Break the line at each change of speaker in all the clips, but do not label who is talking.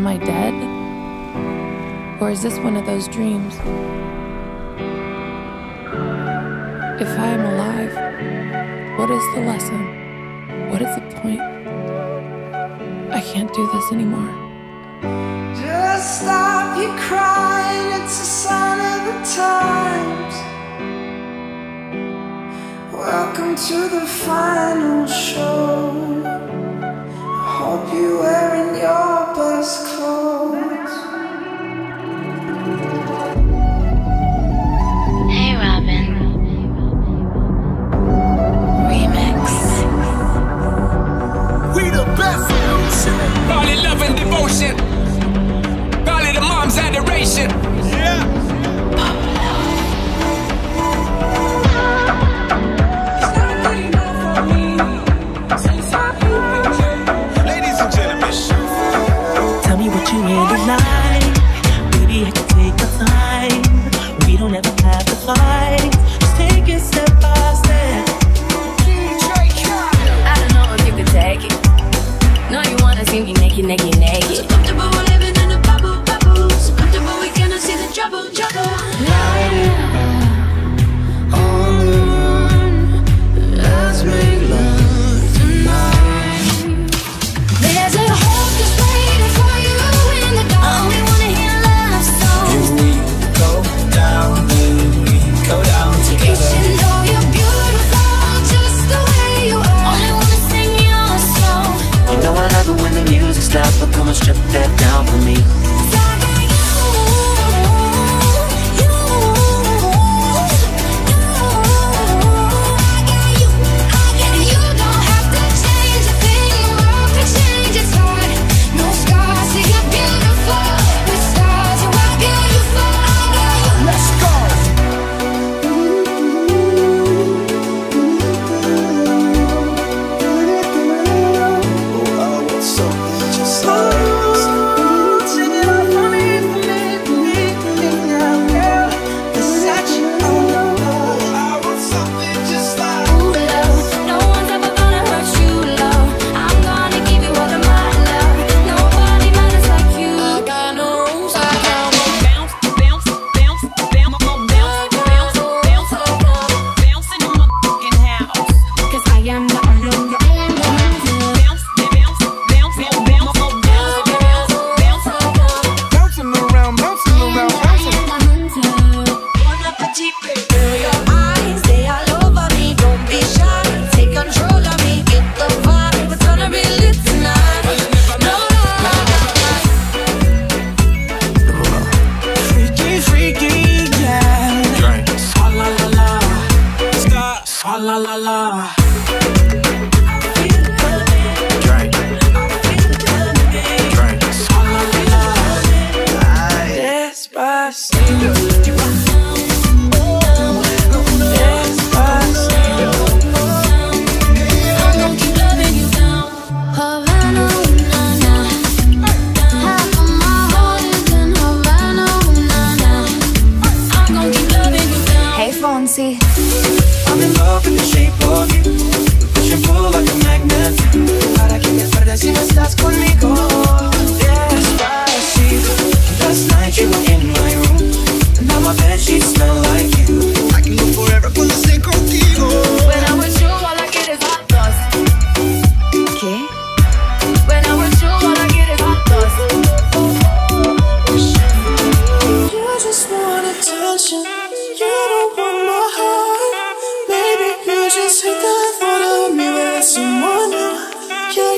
Am I dead? Or is this one of those dreams? If I am alive, what is the lesson? What is the point? I can't do this anymore.
Just stop your crying, it's a sign of the times. Welcome to the final show. Hope you're wearing your best clothes.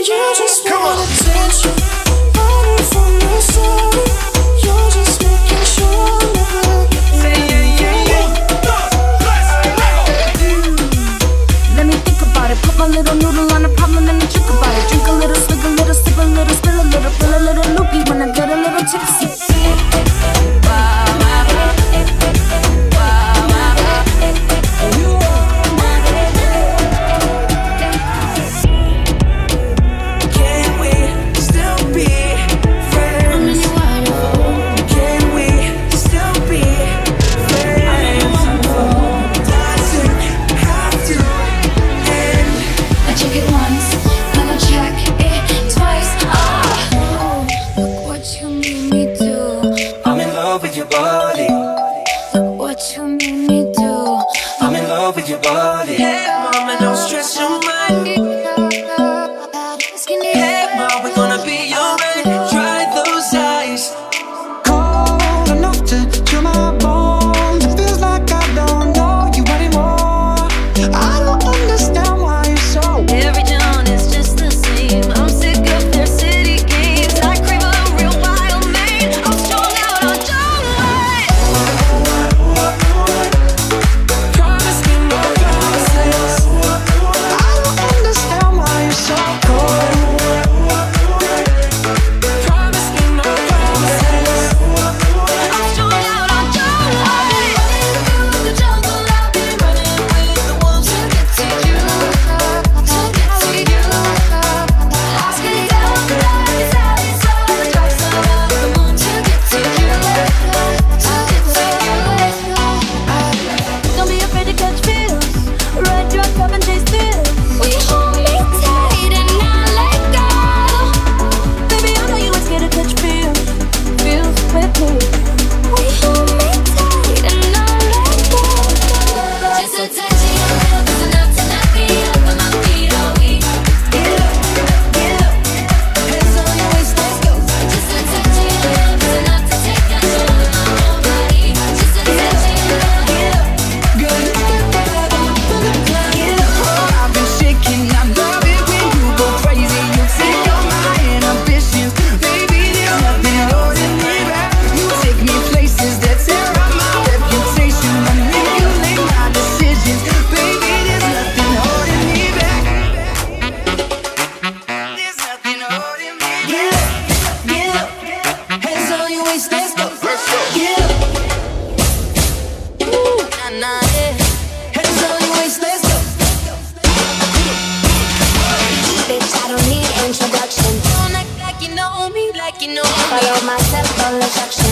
you just attention Running from your body.
let's go.
Let's go.
Yeah. Ooh,
nah, nah, yeah.
Let's go.
Bitch, I don't need.
Don't act like you know me, like you know me.
Follow my simple instructions.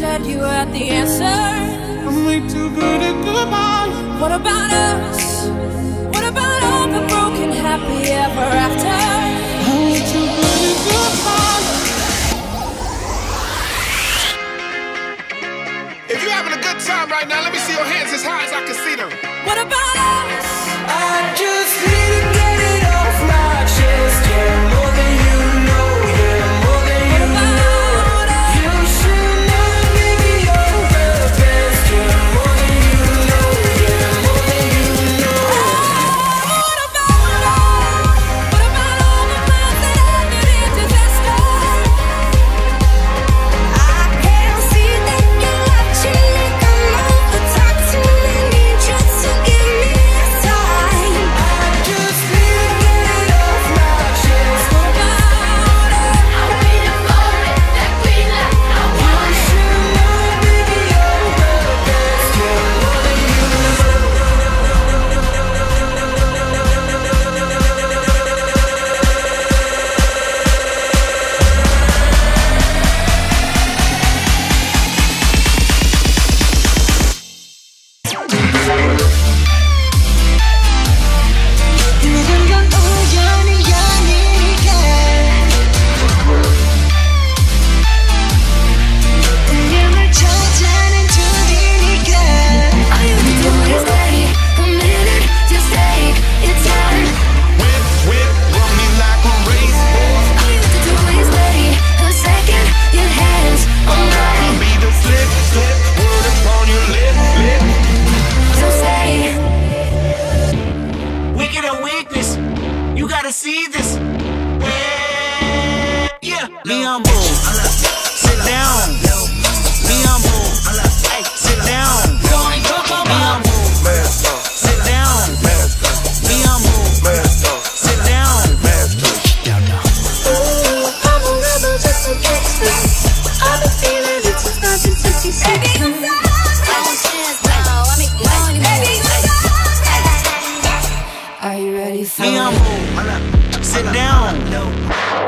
said you had the answer.
I'm way too good at goodbye.
What about us? What about all the broken, happy ever after?
I'm way too good at goodbye.
If you're having a good time right now, let me see your hands as high as I can see them.
What about us?
I just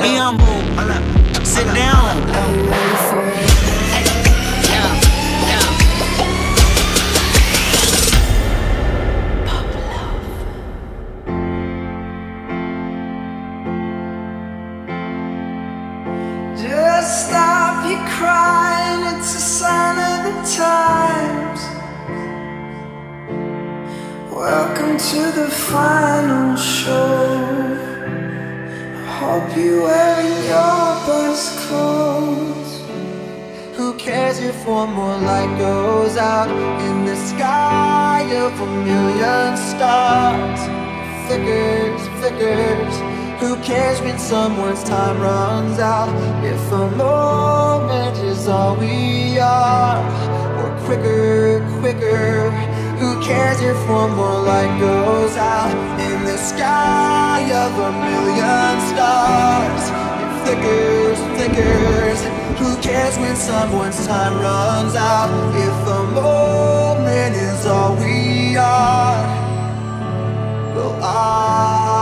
Be humble. Sit down.
Just
stop your crying, it's sign of the times. Welcome to the final show. Hope you're wearing your best clothes. Who cares if one more light goes out in the sky of a million stars? Flickers, flickers. Who cares when someone's time runs out? If a moment is all we are, or quicker, quicker. Who cares if one more light goes out sky of a million stars. It flickers, flickers. Who cares when someone's time runs out? If a moment is all we are Well, I